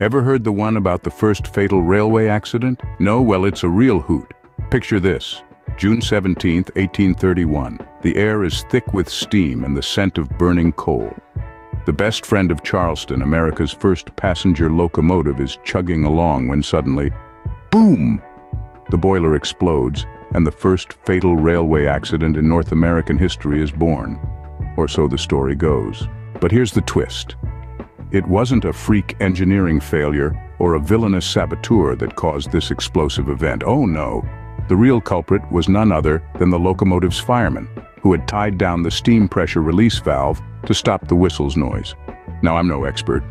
Ever heard the one about the first fatal railway accident? No, well, it's a real hoot. Picture this. June 17, 1831. The air is thick with steam and the scent of burning coal. The best friend of Charleston, America's first passenger locomotive, is chugging along when suddenly, boom! The boiler explodes, and the first fatal railway accident in North American history is born. Or so the story goes. But here's the twist. It wasn't a freak engineering failure or a villainous saboteur that caused this explosive event. Oh no, the real culprit was none other than the locomotive's fireman, who had tied down the steam pressure release valve to stop the whistle's noise. Now, I'm no expert,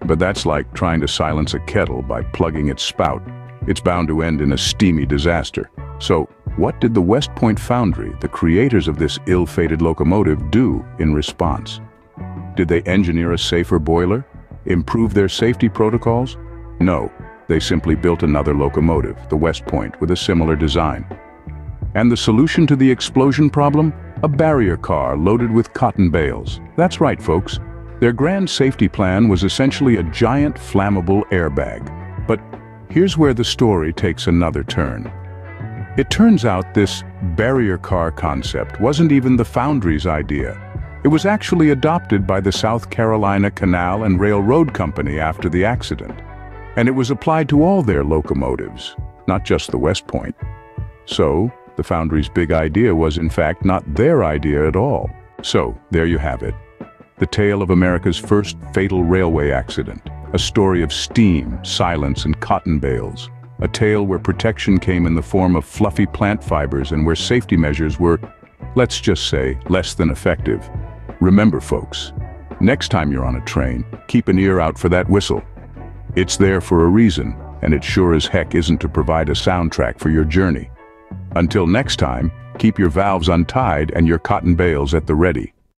but that's like trying to silence a kettle by plugging its spout. It's bound to end in a steamy disaster. So, what did the West Point Foundry, the creators of this ill-fated locomotive, do in response? Did they engineer a safer boiler? Improve their safety protocols? No, they simply built another locomotive, the West Point, with a similar design. And the solution to the explosion problem? A barrier car loaded with cotton bales. That's right, folks. Their grand safety plan was essentially a giant flammable airbag. But here's where the story takes another turn. It turns out this barrier car concept wasn't even the Foundry's idea. It was actually adopted by the South Carolina Canal and Railroad Company after the accident. And it was applied to all their locomotives, not just the West Point. So, the Foundry's big idea was in fact not their idea at all. So, there you have it. The tale of America's first fatal railway accident. A story of steam, silence, and cotton bales. A tale where protection came in the form of fluffy plant fibers and where safety measures were, let's just say, less than effective. Remember, folks, next time you're on a train, keep an ear out for that whistle. It's there for a reason, and it sure as heck isn't to provide a soundtrack for your journey. Until next time, keep your valves untied and your cotton bales at the ready.